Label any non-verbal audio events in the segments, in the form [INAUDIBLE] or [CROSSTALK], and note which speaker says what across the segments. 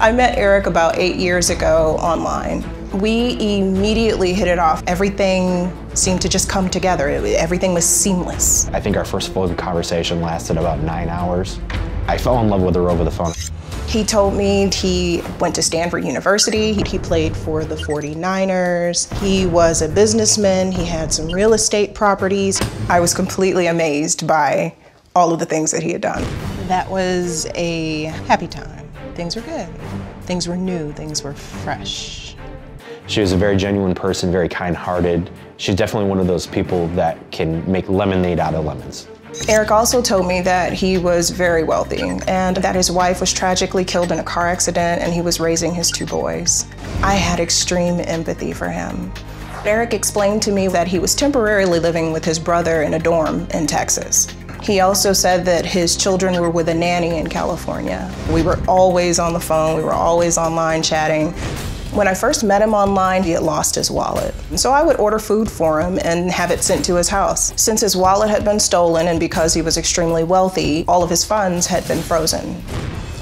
Speaker 1: I met Eric about eight years ago online. We immediately hit it off. Everything seemed to just come together. Everything was seamless.
Speaker 2: I think our first phone conversation lasted about nine hours. I fell in love with her over the phone.
Speaker 1: He told me he went to Stanford University. He played for the 49ers. He was a businessman. He had some real estate properties. I was completely amazed by all of the things that he had done. That was a happy time. Things were good. Things were new. Things were fresh.
Speaker 2: She was a very genuine person, very kind-hearted. She's definitely one of those people that can make lemonade out of lemons.
Speaker 1: Eric also told me that he was very wealthy and that his wife was tragically killed in a car accident and he was raising his two boys. I had extreme empathy for him. Eric explained to me that he was temporarily living with his brother in a dorm in Texas. He also said that his children were with a nanny in California. We were always on the phone, we were always online chatting. When I first met him online, he had lost his wallet. So I would order food for him and have it sent to his house. Since his wallet had been stolen and because he was extremely wealthy, all of his funds had been frozen.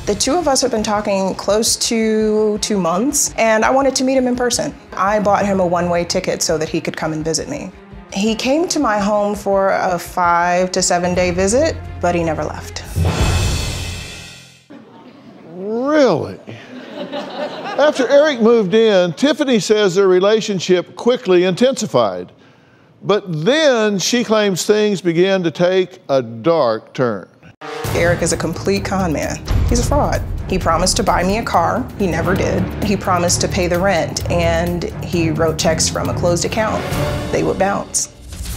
Speaker 1: The two of us had been talking close to two months, and I wanted to meet him in person. I bought him a one-way ticket so that he could come and visit me. He came to my home for a five to seven day visit, but he never left.
Speaker 3: Really? After Eric moved in, Tiffany says their relationship quickly intensified. But then she claims things began to take a dark turn.
Speaker 1: Eric is a complete con man. He's a fraud. He promised to buy me a car. He never did. He promised to pay the rent, and he wrote checks from a closed account. They would bounce.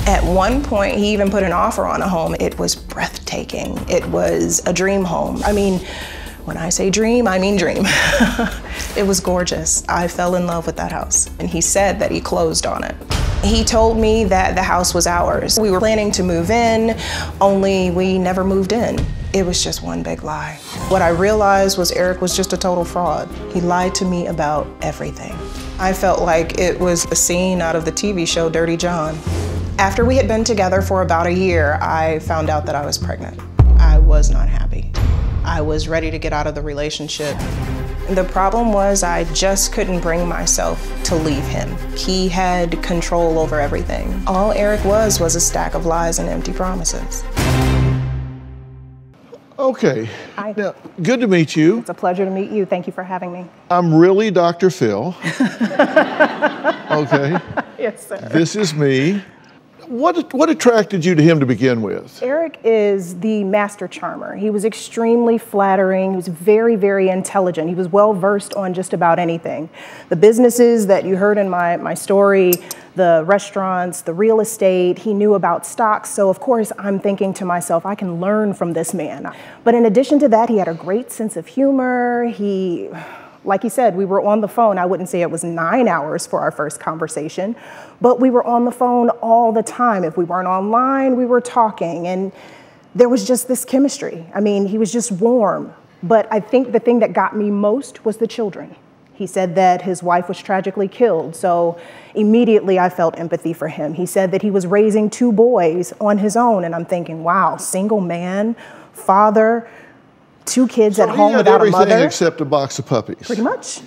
Speaker 1: At one point, he even put an offer on a home. It was breathtaking. It was a dream home. I mean, when I say dream, I mean dream. [LAUGHS] it was gorgeous. I fell in love with that house. And he said that he closed on it. He told me that the house was ours. We were planning to move in, only we never moved in. It was just one big lie. What I realized was Eric was just a total fraud. He lied to me about everything. I felt like it was a scene out of the TV show Dirty John. After we had been together for about a year, I found out that I was pregnant. I was not happy. I was ready to get out of the relationship. The problem was I just couldn't bring myself to leave him. He had control over everything. All Eric was was a stack of lies and empty promises.
Speaker 3: Okay.
Speaker 1: Hi.
Speaker 3: Now, good to meet you.
Speaker 1: It's a pleasure to meet you. Thank you for having me.
Speaker 3: I'm really Dr. Phil. [LAUGHS] okay.
Speaker 1: Yes, sir.
Speaker 3: This is me. What, what attracted you to him to begin with?
Speaker 1: Eric is the master charmer. He was extremely flattering. He was very, very intelligent. He was well versed on just about anything. The businesses that you heard in my, my story, the restaurants, the real estate, he knew about stocks. So, of course, I'm thinking to myself, I can learn from this man. But in addition to that, he had a great sense of humor. He like he said, we were on the phone. I wouldn't say it was nine hours for our first conversation, but we were on the phone all the time. If we weren't online, we were talking. And there was just this chemistry. I mean, he was just warm. But I think the thing that got me most was the children. He said that his wife was tragically killed, so immediately I felt empathy for him. He said that he was raising two boys on his own, and I'm thinking, wow, single man, father, two kids
Speaker 3: so
Speaker 1: at home without
Speaker 3: everything
Speaker 1: a mother.
Speaker 3: except a box of puppies.
Speaker 1: Pretty much.